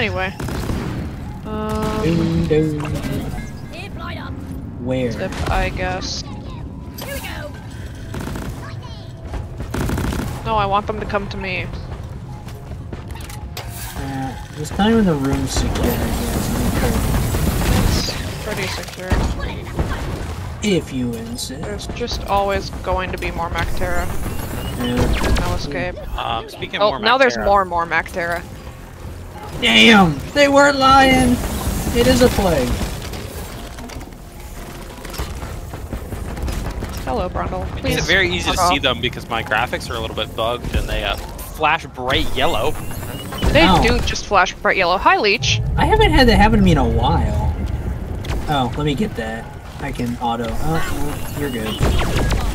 Anyway. Um, Doo, doo. Here. Where? zip, I guess. Here we go. No, I want them to come to me. Uh, just tell me when the room secure, It's pretty secure. If you insist. There's just always going to be more Mactera. Yeah. No escape. Um, speaking of Oh, more now there's more and more Mactera. Damn! They weren't lying! It is a plague. Hello, Brundle. It Please. makes it very easy to see them because my graphics are a little bit bugged and they uh, flash bright yellow. They Ow. do just flash bright yellow. Hi, Leech. I haven't had that happen to me in a while. Oh, let me get that. I can auto. Oh, well, you're good.